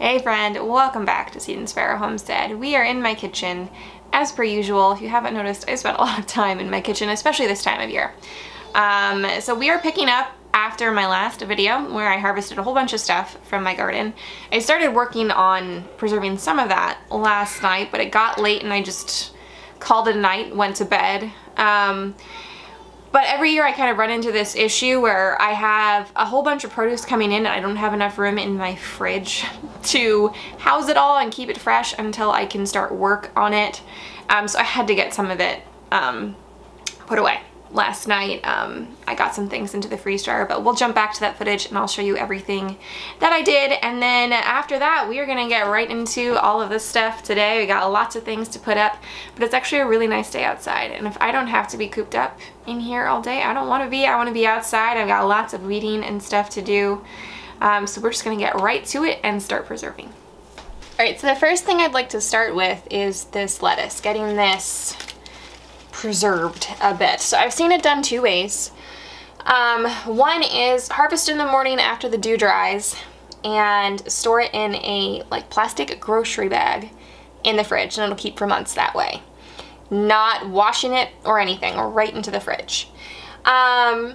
Hey friend, welcome back to Seed and Sparrow Homestead. We are in my kitchen. As per usual, if you haven't noticed, I spent a lot of time in my kitchen, especially this time of year. Um, so we are picking up after my last video where I harvested a whole bunch of stuff from my garden. I started working on preserving some of that last night, but it got late and I just called it a night, went to bed. Um, but every year I kind of run into this issue where I have a whole bunch of produce coming in and I don't have enough room in my fridge to house it all and keep it fresh until I can start work on it. Um, so I had to get some of it um, put away last night um, I got some things into the freeze dryer but we'll jump back to that footage and I'll show you everything that I did. And then after that we are gonna get right into all of this stuff today. We got lots of things to put up but it's actually a really nice day outside. And if I don't have to be cooped up in here all day I don't want to be. I want to be outside. I've got lots of weeding and stuff to do. Um, so we're just gonna get right to it and start preserving. Alright, so the first thing I'd like to start with is this lettuce, getting this preserved a bit. So I've seen it done two ways. Um, one is harvest in the morning after the dew dries and store it in a like plastic grocery bag in the fridge and it'll keep for months that way. Not washing it or anything, right into the fridge. Um,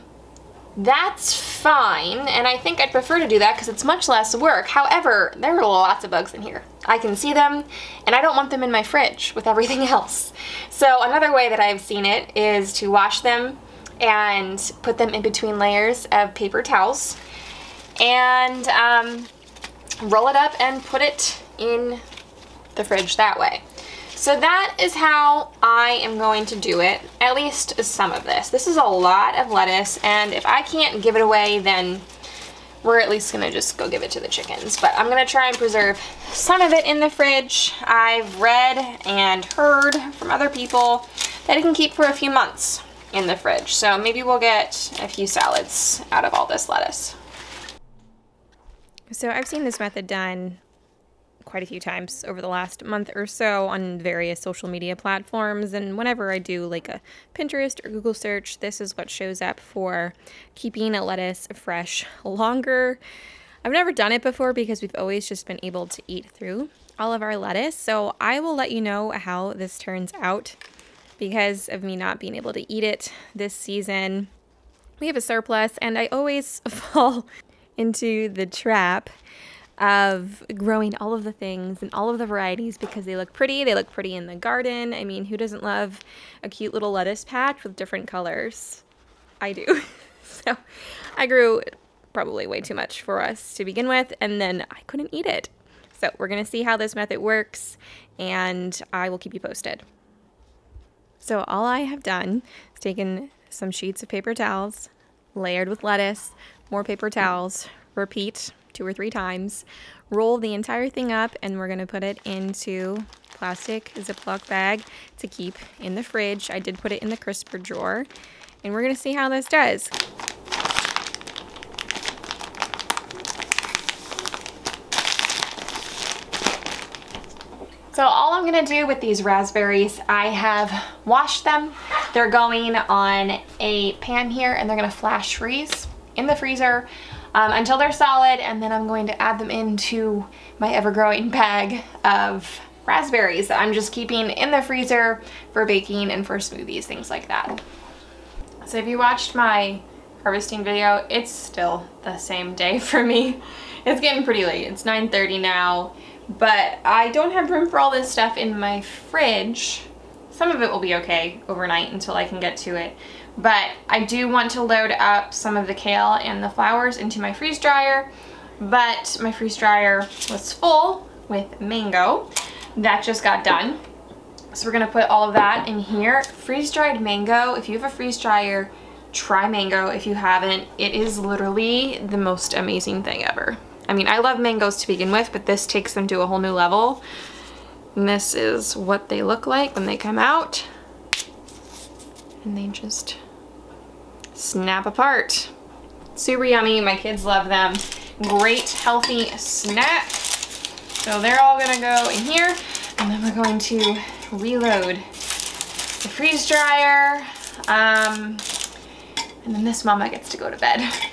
that's fine, and I think I'd prefer to do that because it's much less work. However, there are lots of bugs in here. I can see them, and I don't want them in my fridge with everything else. So another way that I've seen it is to wash them and put them in between layers of paper towels and um, roll it up and put it in the fridge that way. So that is how I am going to do it, at least some of this. This is a lot of lettuce, and if I can't give it away, then we're at least gonna just go give it to the chickens. But I'm gonna try and preserve some of it in the fridge. I've read and heard from other people that it can keep for a few months in the fridge. So maybe we'll get a few salads out of all this lettuce. So I've seen this method done quite a few times over the last month or so on various social media platforms. And whenever I do like a Pinterest or Google search, this is what shows up for keeping a lettuce fresh longer. I've never done it before because we've always just been able to eat through all of our lettuce. So I will let you know how this turns out because of me not being able to eat it this season. We have a surplus and I always fall into the trap of growing all of the things and all of the varieties because they look pretty. They look pretty in the garden. I mean, who doesn't love a cute little lettuce patch with different colors? I do. so I grew probably way too much for us to begin with, and then I couldn't eat it. So we're going to see how this method works, and I will keep you posted. So all I have done is taken some sheets of paper towels, layered with lettuce, more paper towels, repeat two or three times, roll the entire thing up, and we're gonna put it into plastic Ziploc bag to keep in the fridge. I did put it in the crisper drawer, and we're gonna see how this does. So all I'm gonna do with these raspberries, I have washed them. They're going on a pan here and they're gonna flash freeze in the freezer um, until they're solid and then I'm going to add them into my ever-growing bag of raspberries that I'm just keeping in the freezer for baking and for smoothies, things like that. So if you watched my harvesting video, it's still the same day for me. It's getting pretty late. It's 9.30 now, but I don't have room for all this stuff in my fridge. Some of it will be okay overnight until I can get to it. But I do want to load up some of the kale and the flowers into my freeze dryer. But my freeze dryer was full with mango. That just got done. So we're gonna put all of that in here. Freeze dried mango, if you have a freeze dryer, try mango if you haven't. It is literally the most amazing thing ever. I mean, I love mangoes to begin with, but this takes them to a whole new level. And this is what they look like when they come out. And they just snap apart. Super yummy, my kids love them. Great healthy snack. So they're all gonna go in here and then we're going to reload the freeze dryer. Um, and then this mama gets to go to bed.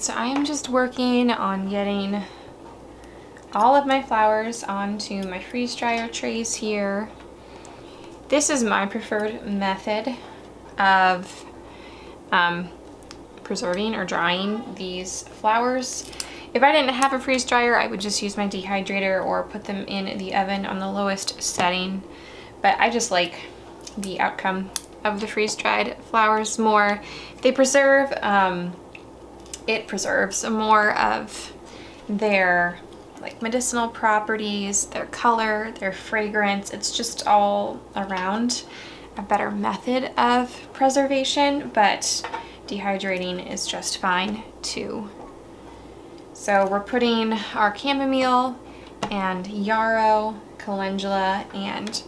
So I am just working on getting all of my flowers onto my freeze dryer trays here. This is my preferred method of um, preserving or drying these flowers. If I didn't have a freeze dryer, I would just use my dehydrator or put them in the oven on the lowest setting. But I just like the outcome of the freeze dried flowers more. They preserve, um, it preserves more of their like medicinal properties, their color, their fragrance. It's just all around a better method of preservation, but dehydrating is just fine too. So we're putting our chamomile and yarrow, calendula, and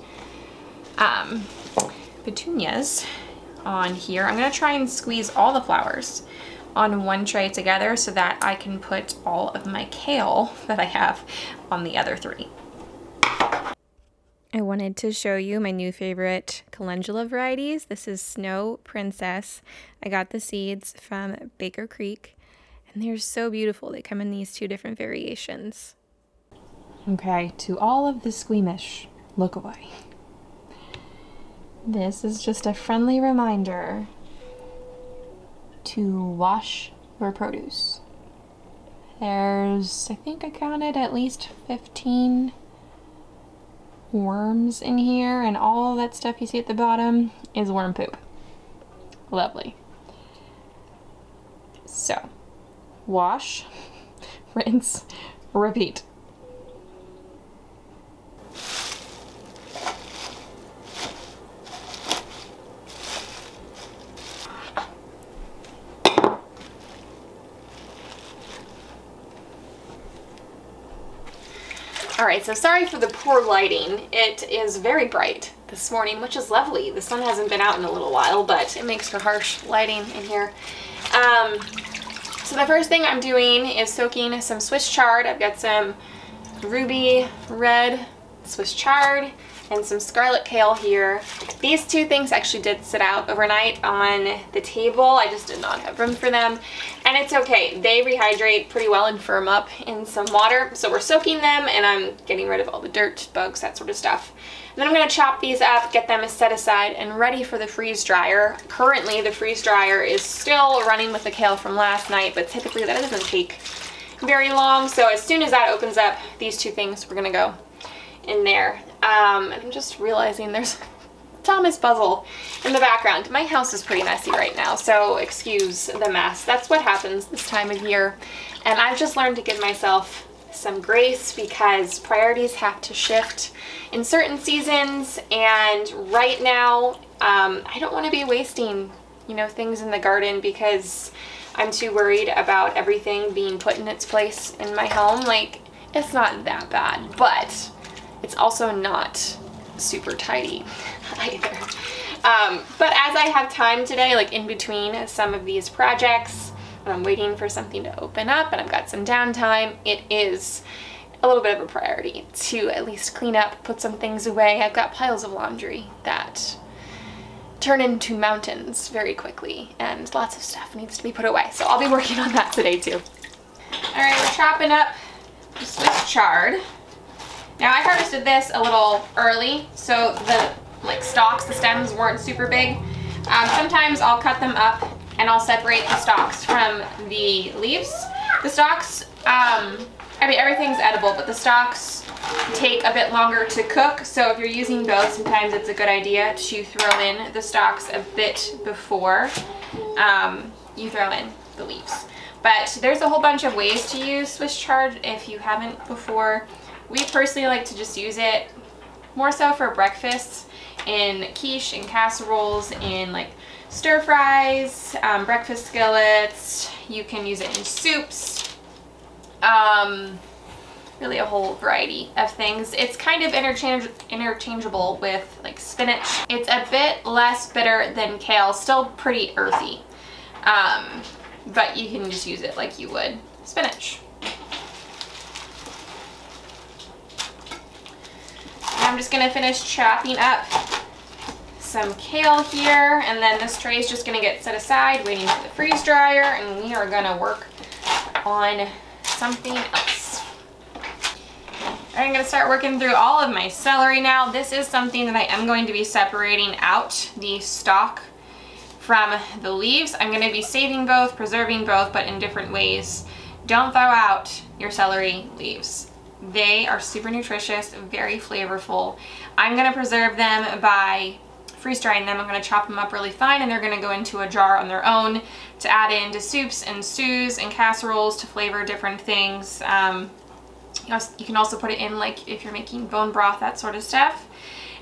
um, petunias on here. I'm gonna try and squeeze all the flowers on one tray together so that I can put all of my kale that I have on the other three. I wanted to show you my new favorite calendula varieties. This is Snow Princess. I got the seeds from Baker Creek and they're so beautiful. They come in these two different variations. Okay, to all of the squeamish, look away. This is just a friendly reminder to wash your produce. There's, I think I counted at least 15 worms in here and all that stuff you see at the bottom is worm poop. Lovely. So, wash, rinse, repeat. All right, so sorry for the poor lighting. It is very bright this morning, which is lovely. The sun hasn't been out in a little while, but it makes for harsh lighting in here. Um, so the first thing I'm doing is soaking some Swiss chard. I've got some ruby red Swiss chard and some scarlet kale here. These two things actually did sit out overnight on the table. I just did not have room for them. And it's okay. They rehydrate pretty well and firm up in some water. So we're soaking them and I'm getting rid of all the dirt, bugs, that sort of stuff. And then I'm going to chop these up, get them set aside and ready for the freeze dryer. Currently the freeze dryer is still running with the kale from last night, but typically that doesn't take very long. So as soon as that opens up, these two things, we're going to go in there. Um, and I'm just realizing there's Thomas Puzzle in the background. My house is pretty messy right now, so excuse the mess. That's what happens this time of year. And I've just learned to give myself some grace because priorities have to shift in certain seasons. And right now, um, I don't want to be wasting, you know, things in the garden because I'm too worried about everything being put in its place in my home. Like, it's not that bad, but it's also not super tidy either. Um, but as I have time today, like in between some of these projects, I'm waiting for something to open up and I've got some downtime, it is a little bit of a priority to at least clean up, put some things away. I've got piles of laundry that turn into mountains very quickly and lots of stuff needs to be put away. So I'll be working on that today too. All right, we're chopping up the Swiss chard. Now I harvested this a little early, so the like stalks, the stems weren't super big. Um, sometimes I'll cut them up and I'll separate the stalks from the leaves. The stalks, um, I mean everything's edible, but the stalks take a bit longer to cook, so if you're using both, sometimes it's a good idea to throw in the stalks a bit before um, you throw in the leaves. But there's a whole bunch of ways to use Swiss chard if you haven't before. We personally like to just use it more so for breakfasts in quiche and casseroles in like stir fries, um, breakfast skillets. You can use it in soups. Um, really a whole variety of things. It's kind of interchange interchangeable with like spinach. It's a bit less bitter than kale, still pretty earthy. Um, but you can just use it like you would spinach. I'm just gonna finish chopping up some kale here, and then this tray is just gonna get set aside, waiting for the freeze dryer, and we are gonna work on something else. I'm gonna start working through all of my celery now. This is something that I am going to be separating out the stalk from the leaves. I'm gonna be saving both, preserving both, but in different ways. Don't throw out your celery leaves. They are super nutritious, very flavorful. I'm gonna preserve them by freeze drying them. I'm gonna chop them up really fine and they're gonna go into a jar on their own to add into soups and stews and casseroles to flavor different things. Um, you can also put it in like if you're making bone broth, that sort of stuff.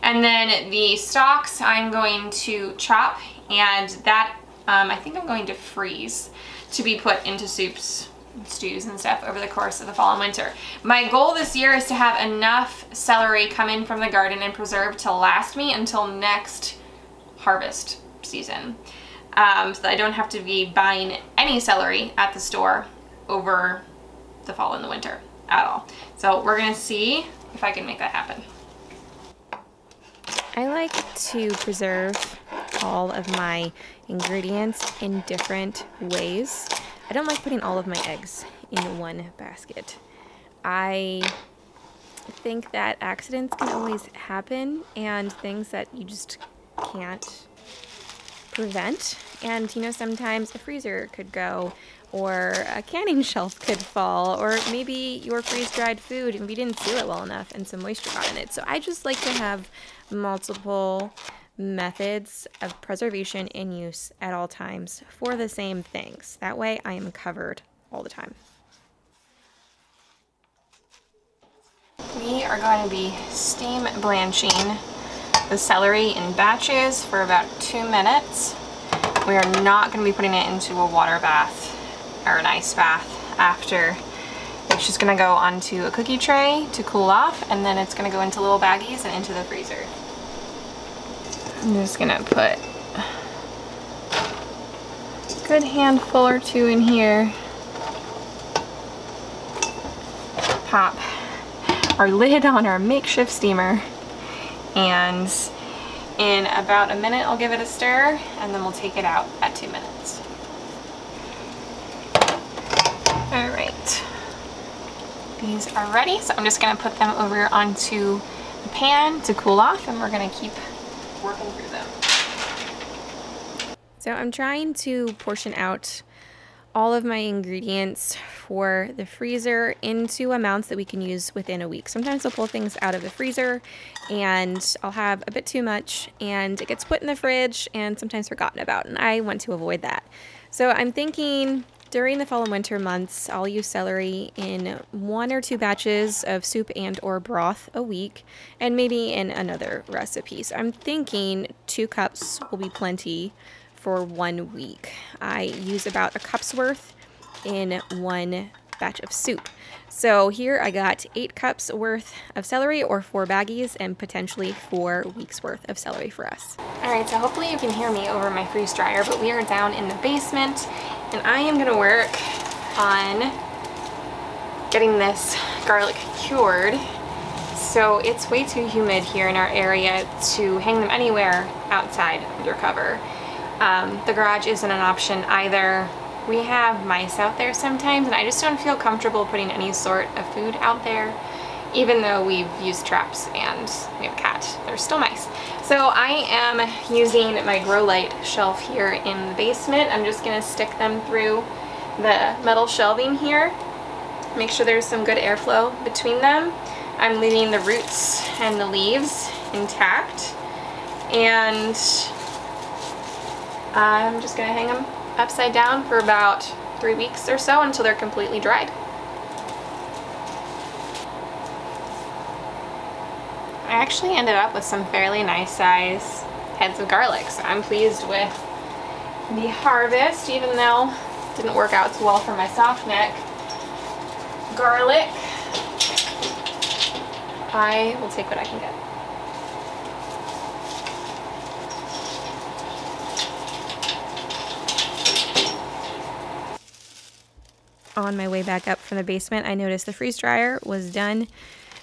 And then the stalks I'm going to chop and that um, I think I'm going to freeze to be put into soups stews and stuff over the course of the fall and winter. My goal this year is to have enough celery come in from the garden and preserve to last me until next harvest season. Um, so that I don't have to be buying any celery at the store over the fall and the winter at all. So we're gonna see if I can make that happen. I like to preserve all of my ingredients in different ways. I don't like putting all of my eggs in one basket. I think that accidents can always happen and things that you just can't prevent. And, you know, sometimes a freezer could go or a canning shelf could fall or maybe your freeze-dried food and we didn't seal it well enough and some moisture got in it. So I just like to have multiple methods of preservation in use at all times for the same things. That way I am covered all the time. We are going to be steam blanching the celery in batches for about two minutes. We are not going to be putting it into a water bath or an ice bath after. It's just going to go onto a cookie tray to cool off and then it's going to go into little baggies and into the freezer. I'm just gonna put a good handful or two in here. Pop our lid on our makeshift steamer and in about a minute I'll give it a stir and then we'll take it out at two minutes. All right, these are ready. So I'm just gonna put them over onto the pan to cool off and we're gonna keep working through them. So I'm trying to portion out all of my ingredients for the freezer into amounts that we can use within a week. Sometimes I'll pull things out of the freezer and I'll have a bit too much and it gets put in the fridge and sometimes forgotten about and I want to avoid that. So I'm thinking during the fall and winter months, I'll use celery in one or two batches of soup and or broth a week, and maybe in another recipe. So I'm thinking two cups will be plenty for one week. I use about a cup's worth in one batch of soup. So here I got eight cups worth of celery or four baggies and potentially four weeks worth of celery for us. All right, so hopefully you can hear me over my freeze dryer, but we are down in the basement and I am gonna work on getting this garlic cured. So it's way too humid here in our area to hang them anywhere outside under cover. Um, the garage isn't an option either. We have mice out there sometimes and I just don't feel comfortable putting any sort of food out there even though we've used traps and we have a cat, there's still mice. So I am using my grow light shelf here in the basement. I'm just gonna stick them through the metal shelving here. Make sure there's some good airflow between them. I'm leaving the roots and the leaves intact. And I'm just gonna hang them upside down for about three weeks or so until they're completely dried. I actually ended up with some fairly nice size heads of garlic, so I'm pleased with the harvest, even though it didn't work out so well for my soft neck garlic. I will take what I can get. On my way back up from the basement, I noticed the freeze dryer was done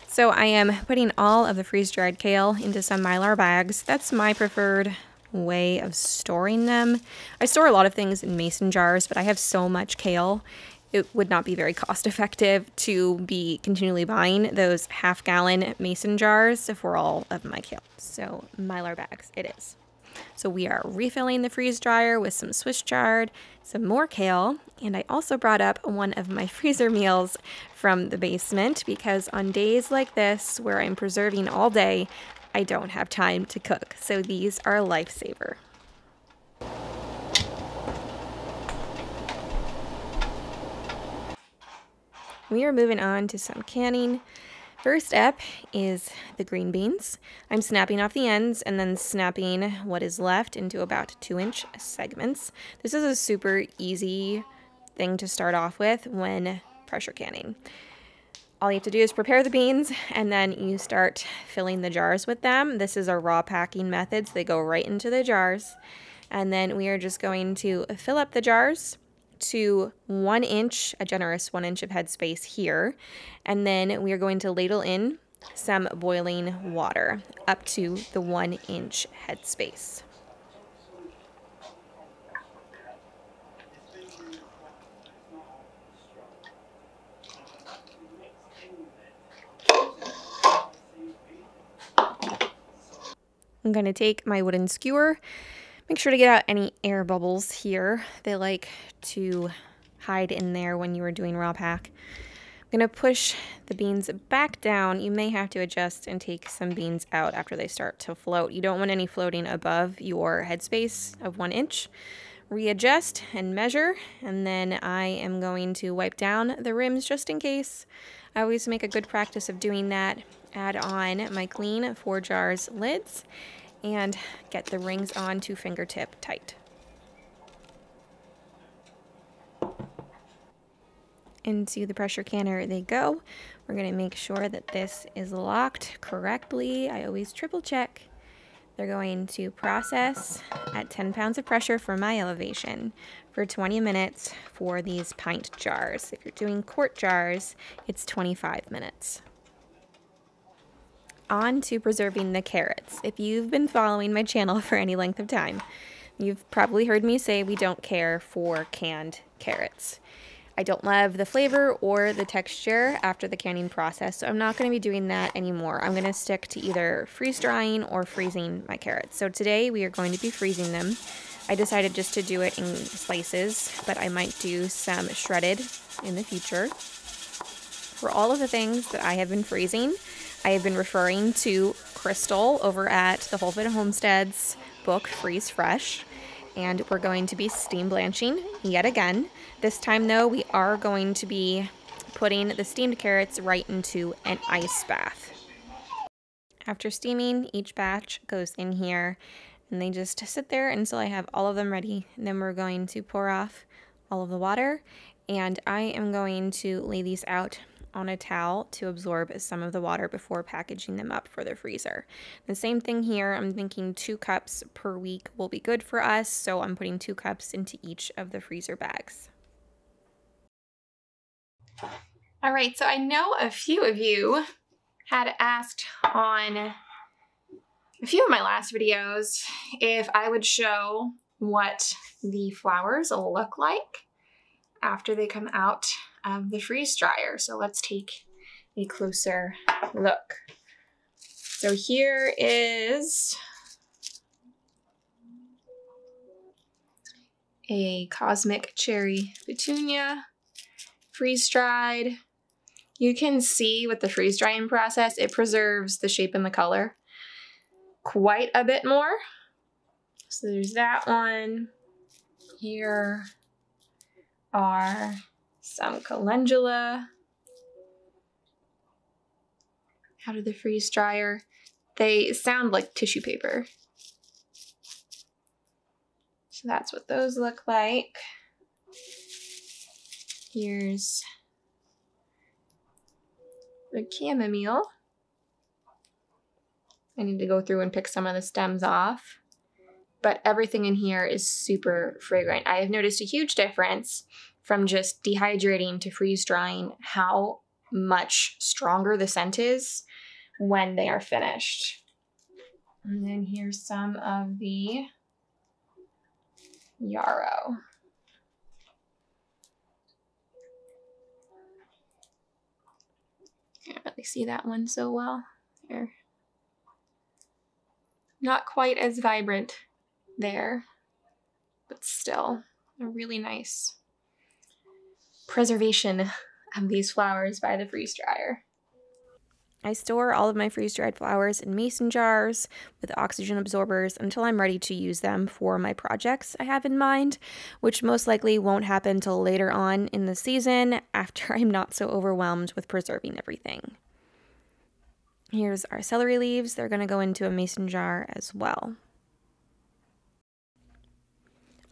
So I am putting all of the freeze-dried kale into some Mylar bags. That's my preferred way of storing them. I store a lot of things in mason jars, but I have so much kale it would not be very cost effective to be continually buying those half gallon mason jars for all of my kale. So, mylar bags, it is. So, we are refilling the freeze dryer with some Swiss chard, some more kale, and I also brought up one of my freezer meals from the basement because on days like this where I'm preserving all day, I don't have time to cook. So, these are a lifesaver. we are moving on to some canning. First up is the green beans. I'm snapping off the ends and then snapping what is left into about two inch segments. This is a super easy thing to start off with when pressure canning. All you have to do is prepare the beans and then you start filling the jars with them. This is a raw packing method, so they go right into the jars. And then we are just going to fill up the jars to one inch, a generous one inch of headspace here. And then we are going to ladle in some boiling water up to the one inch headspace. I'm going to take my wooden skewer Make sure to get out any air bubbles here. They like to hide in there when you are doing raw pack. I'm going to push the beans back down. You may have to adjust and take some beans out after they start to float. You don't want any floating above your headspace of one inch. Readjust and measure, and then I am going to wipe down the rims just in case. I always make a good practice of doing that. Add on my clean ForJars lids and get the rings on to fingertip tight. Into the pressure canner they go. We're to make sure that this is locked correctly. I always triple check. They're going to process at 10 pounds of pressure for my elevation for 20 minutes for these pint jars. If you're doing quart jars, it's 25 minutes on to preserving the carrots. If you've been following my channel for any length of time, you've probably heard me say we don't care for canned carrots. I don't love the flavor or the texture after the canning process, so I'm not going to be doing that anymore. I'm going to stick to either freeze drying or freezing my carrots. So today we are going to be freezing them. I decided just to do it in slices, but I might do some shredded in the future. For all of the things that I have been freezing, I have been referring to Crystal over at the Whole Fed Homesteads book Freeze Fresh, and we're going to be steam blanching yet again. This time, though, we are going to be putting the steamed carrots right into an ice bath. After steaming, each batch goes in here and they just sit there until I have all of them ready. And then we're going to pour off all of the water and I am going to lay these out on a towel to absorb some of the water before packaging them up for the freezer. The same thing here, I'm thinking two cups per week will be good for us, so I'm putting two cups into each of the freezer bags. All right, so I know a few of you had asked on a few of my last videos if I would show what the flowers look like after they come out of the freeze dryer. So let's take a closer look. So here is a cosmic cherry petunia, freeze dried. You can see with the freeze drying process, it preserves the shape and the color quite a bit more. So there's that one. Here are some calendula out of the freeze dryer. They sound like tissue paper. So that's what those look like. Here's the chamomile. I need to go through and pick some of the stems off. But everything in here is super fragrant. I have noticed a huge difference from just dehydrating to freeze drying how much stronger the scent is when they are finished. And then here's some of the yarrow. Can't really see that one so well. Here. Not quite as vibrant there, but still a really nice preservation of these flowers by the freeze dryer. I store all of my freeze dried flowers in mason jars with oxygen absorbers until I'm ready to use them for my projects I have in mind, which most likely won't happen till later on in the season after I'm not so overwhelmed with preserving everything. Here's our celery leaves. They're going to go into a mason jar as well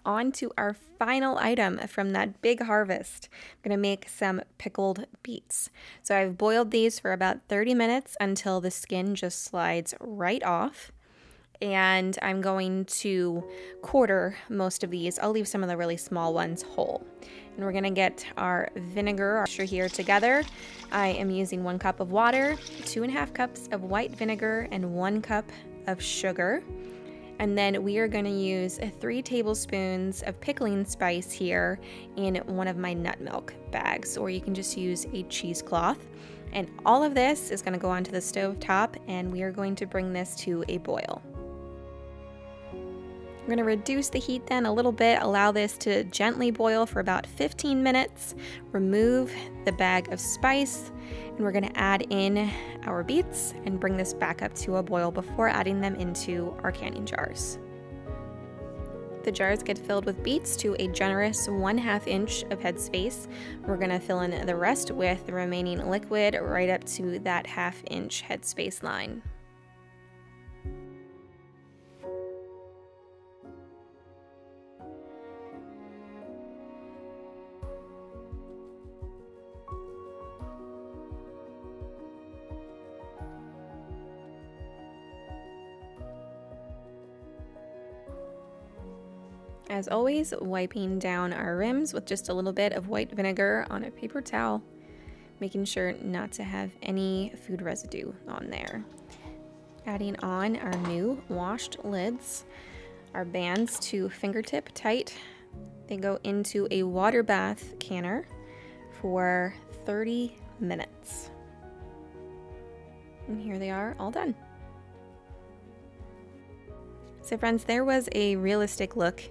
on to our final item from that big harvest. I'm going to make some pickled beets. So I've boiled these for about 30 minutes until the skin just slides right off. And I'm going to quarter most of these. I'll leave some of the really small ones whole. And we're gonna get our vinegar mixture here together. I am using one cup of water, two and a half cups of white vinegar, and one cup of sugar. And then we are going to use three tablespoons of pickling spice here in one of my nut milk bags, or you can just use a cheesecloth. And all of this is going to go onto the stove top, and we are going to bring this to a boil. We're going to reduce the heat then a little bit, allow this to gently boil for about 15 minutes, remove the bag of spice, and we're gonna add in our beets and bring this back up to a boil before adding them into our canning jars. The jars get filled with beets to a generous one half inch of headspace. We're gonna fill in the rest with the remaining liquid right up to that half inch headspace line. As always, wiping down our rims with just a little bit of white vinegar on a paper towel, making sure not to have any food residue on there. Adding on our new washed lids, our bands to fingertip tight. They go into a water bath canner for 30 minutes. And here they are all done. So, friends, there was a realistic look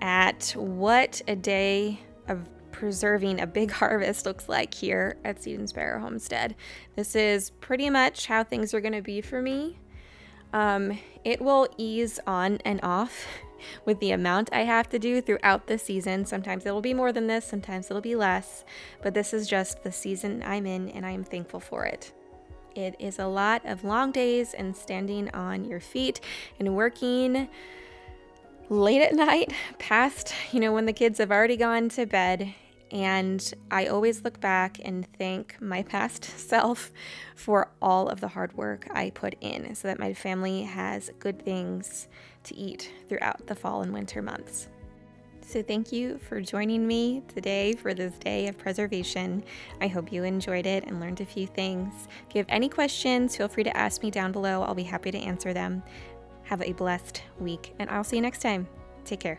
at what a day of preserving a big harvest looks like here at Seed and Sparrow Homestead. This is pretty much how things are going to be for me. Um, it will ease on and off with the amount I have to do throughout the season. Sometimes it'll be more than this, sometimes it'll be less, but this is just the season I'm in and I am thankful for it. It is a lot of long days and standing on your feet and working late at night, past, you know, when the kids have already gone to bed. And I always look back and thank my past self for all of the hard work I put in so that my family has good things to eat throughout the fall and winter months. So, thank you for joining me today for this day of preservation. I hope you enjoyed it and learned a few things. If you have any questions, feel free to ask me down below. I'll be happy to answer them. Have a blessed week, and I'll see you next time. Take care.